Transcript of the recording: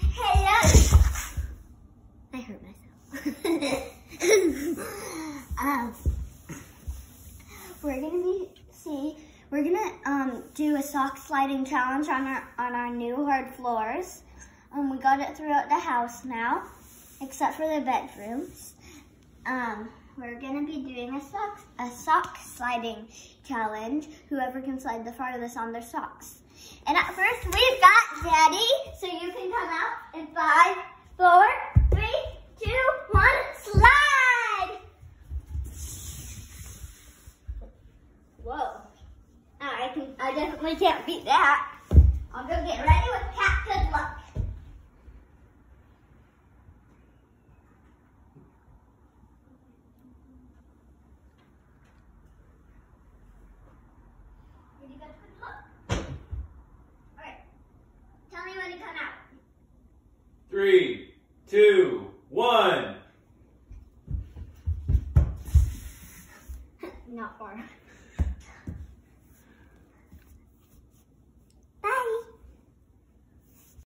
Hello. I hurt myself. um, we're gonna be see. We're gonna um do a sock sliding challenge on our on our new hard floors. Um, we got it throughout the house now, except for the bedrooms. Um, we're gonna be doing a sock a sock sliding challenge. Whoever can slide the farthest on their socks. And at first we've got Daddy, so you can come out in five, four, three, two, one, slide! Whoa. I can I definitely can't beat that. I'll go get ready with cat good luck. Ready, go, good luck? Alright. Tell me when to come out. Three, two, one. Not far.